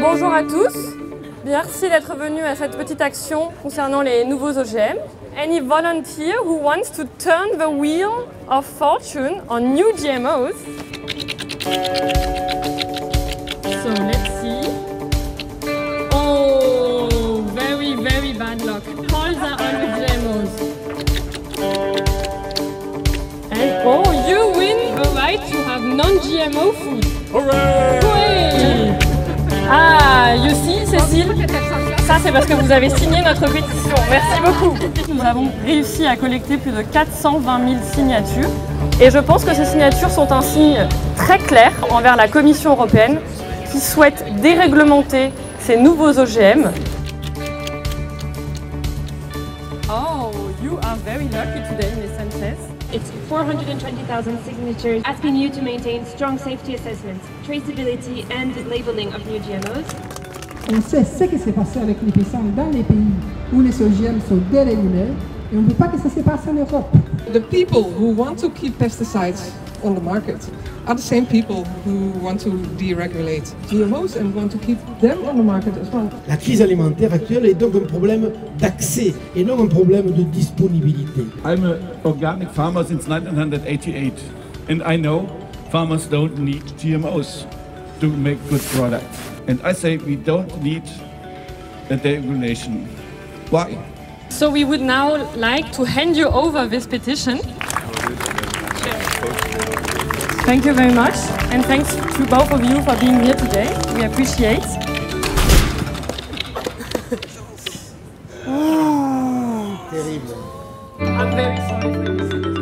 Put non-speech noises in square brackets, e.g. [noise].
Bonjour à tous. Merci d'être venus à cette petite action concernant les nouveaux OGM. Any volunteer who wants to turn the wheel of fortune on new GMOs? So let's see. Oh, very, very bad luck. Calls are on the GMOs. And oh, you win the right to have non-GMO food. Hooray! Ah, you see, Cécile Ça, c'est parce que vous avez signé notre pétition. Merci beaucoup. Nous avons réussi à collecter plus de 420 000 signatures. Et je pense que ces signatures sont un signe très clair envers la Commission européenne qui souhaite déréglementer ces nouveaux OGM. Oh, you are very lucky today, Ms. Sanchez. It's 420,000 signatures asking you to maintain strong safety assessments, traceability and labeling of new GMOs. On sait ce qui s'est passé avec les paysans dans les pays où les OGM sont dérégulés et on ne veut pas que ça se passe en Europe. The people who want to keep pesticides on the market are the same people who want to deregulate GMOs and want to keep them on the market as well. La crise alimentaire actuelle est donc un problème d'accès et non un problème de disponibilité. I'm an organic farmer since 1988 and I know farmers don't need GMOs to make good products. And I say we don't need a deregulation. Why? So we would now like to hand you over this petition. Thank you very much, and thanks to both of you for being here today. We appreciate. oh. [laughs] Terrible. I'm very sorry.